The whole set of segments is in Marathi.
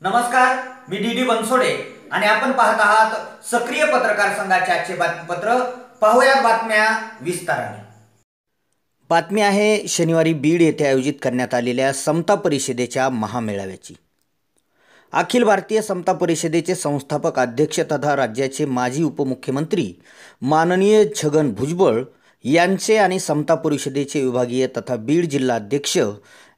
नमस्कार मी डी डी बनसोडे आणि आपण पाहत आहात सक्रिय पत्रकार संघाचे आजचे बातमीपत्र. पाहूया बातम्या विस्ताराने. बातमी आहे शनिवारी बीड येथे आयोजित करण्यात आलेल्या समता परिषदेच्या महामेळाव्याची. अखिल भारतीय समता परिषदेचे संस्थापक अध्यक्ष तथा राज्याचे माजी उपमुख्यमंत्री माननीय छगन भुजबळ यांचे आणि समता परिषदेचे विभागीय तथा बीड जिल्हाध्यक्ष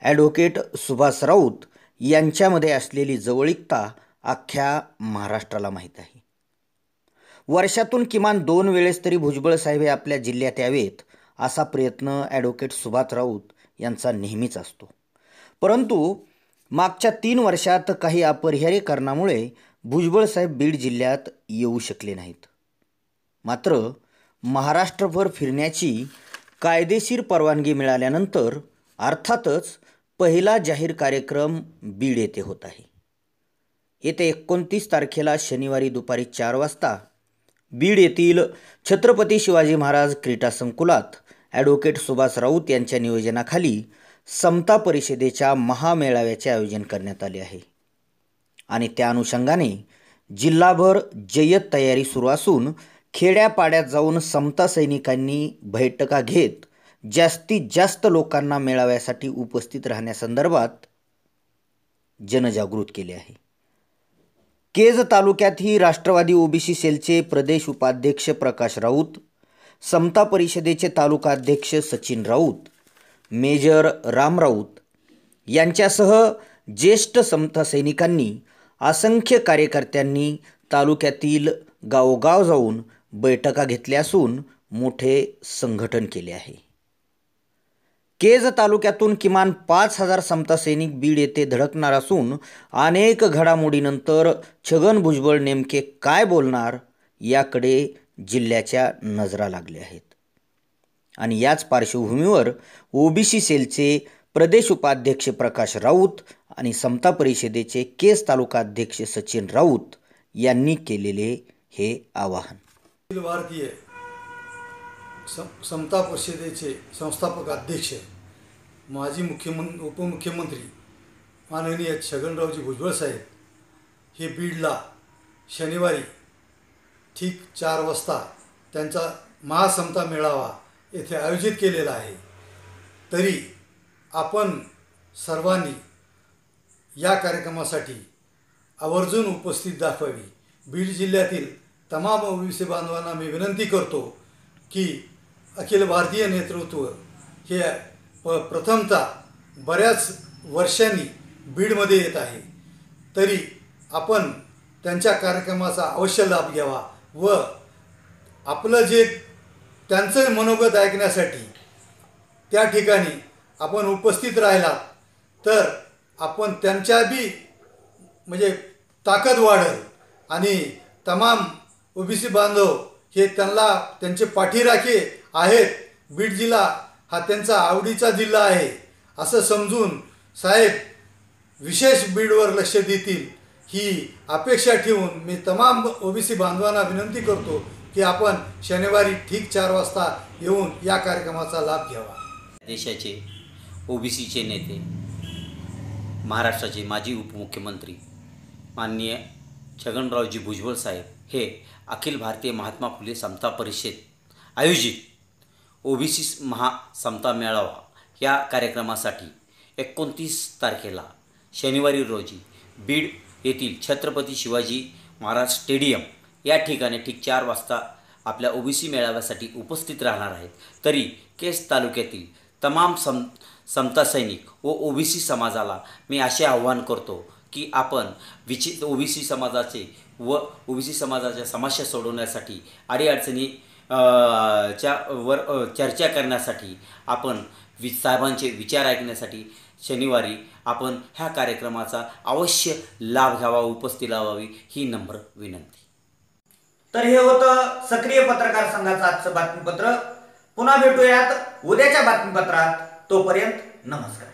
ॲडव्होकेट सुभाष राऊत यांच्यामध्ये असलेली जवळीकता अख्ख्या महाराष्ट्राला माहीत आहे. वर्षातून किमान दोन वेळेस तरी भुजबळ साहेब हे आपल्या जिल्ह्यात यावेत असा प्रयत्न ॲडव्होकेट सुभाष राऊत यांचा नेहमीच असतो. परंतु मागच्या तीन वर्षात काही अपरिहार्य कारणामुळे भुजबळ साहेब बीड जिल्ह्यात येऊ शकले नाहीत. मात्र महाराष्ट्रभर फिरण्याची कायदेशीर परवानगी मिळाल्यानंतर अर्थातच पहिला जाहीर कार्यक्रम बीड येथे होत आहे. येत्या एकोणतीस तारखेला शनिवारी दुपारी चार वाजता बीड येथील छत्रपती शिवाजी महाराज क्रीडा संकुलात ॲडव्होकेट सुभाष राऊत यांच्या नियोजनाखाली समता परिषदेच्या महामेळाव्याचे आयोजन करण्यात आले आहे. आणि त्या अनुषंगाने जिल्हाभर जय्यत तयारी सुरू असून खेड्यापाड्यात जाऊन समता सैनिकांनी बैठका घेत जास्तीत जास्त लोकांना मेळाव्यासाठी उपस्थित राहण्यासंदर्भात जनजागृत केले आहे. केज तालुक्यातही राष्ट्रवादी ओबीसी सेलचे प्रदेश उपाध्यक्ष प्रकाश राऊत समता परिषदेचे तालुका अध्यक्ष सचिन राऊत मेजर राम राऊत यांच्यासह ज्येष्ठ समता सैनिकांनी असंख्य कार्यकर्त्यांनी तालुक्यातील गावोगाव जाऊन बैठका घेतल्या असून मोठे संघटन केले आहे. केज तालुक्यातून किमान पाच हजार समता सैनिक बीड येथे धडकणार असून अनेक घडामोडीनंतर छगन भुजबळ नेमके काय बोलणार याकडे जिल्ह्याच्या नजरा लागल्या आहेत. आणि याच पार्श्वभूमीवर ओबीसी सेलचे प्रदेश उपाध्यक्ष प्रकाश राऊत आणि समता परिषदेचे केस तालुका अध्यक्ष सचिन राऊत यांनी केलेले हे आवाहन. भारतीय सम समता परिषदेचे संस्थापक अध्यक्ष माजी मुख्यमं उपमुख्यमंत्री माननीय छगनरावजी भुजबळ साहेब हे बीडला शनिवारी ठीक चार वाजता त्यांचा महासमता मेळावा येथे आयोजित केलेला आहे. तरी आपण सर्वांनी या कार्यक्रमासाठी आवर्जून उपस्थित दाखवावी. बीड जिल्ह्यातील तमाम ओबीसी बांधवांना मी विनंती करतो की अखिल भारतीय नेतृत्व हे प प्रथमतः बऱ्याच वर्षांनी बीडमध्ये येत आहे. तरी आपण त्यांच्या कार्यक्रमाचा अवश्य लाभ घ्यावा व आपलं जे त्यांचं मनोगत ऐकण्यासाठी त्या ठिकाणी आपण उपस्थित राहिलात तर आपण त्यांच्या बी म्हणजे ताकद वाढेल आणि तमाम ओबीसी बांधव हे त्यांना त्यांचे पाठीराखे आहेत. बीड जिल्हा हा त्यांचा आवडीचा जिल्हा आहे. असं समजून साहेब विशेष बीडवर लक्ष देतील. ही अपेक्षा ठेवून मी तमाम ओबीसी बांधवांना विनंती करतो की आपण शनिवारी ठीक चार वाजता येऊन या कार्यक्रमाचा लाभ घ्यावा. देशाचे ओबीसीचे नेते महाराष्ट्राचे माजी उपमुख्यमंत्री माननीय छगनरावजी भुजबळ साहेब हे अखिल भारतीय महात्मा फुले समता परिषद आयोजित. ओबीसी महासमता मेळावा या कार्यक्रमासाठी एकोणतीस तारखेला शनिवारी रोजी बीड येथील छत्रपती शिवाजी महाराज स्टेडियम या ठिकाणी ठीक चार वाजता आपल्या ओबीसी मेळाव्यासाठी उपस्थित राहणार आहेत. तरी केस तालुक्यातील तमाम सम समता सैनिक व ओबीसी समाजाला मी असे आव्हान करतो की आपण विचित ओबीसी समाजाचे व ओबीसी समाजाच्या समस्या सोडवण्यासाठी अडीअडचणी च्या वर चर्चा करण्यासाठी आपण वि साहेबांचे विचार ऐकण्यासाठी शनिवारी आपण ह्या कार्यक्रमाचा अवश्य लाभ घ्यावा उपस्थित लावावी ही नम्र विनंती. तर हे होतं सक्रिय पत्रकार संघाचं आजचं बातमीपत्र. पुन्हा भेटूयात उद्याच्या बातमीपत्रात. तोपर्यंत नमस्कार.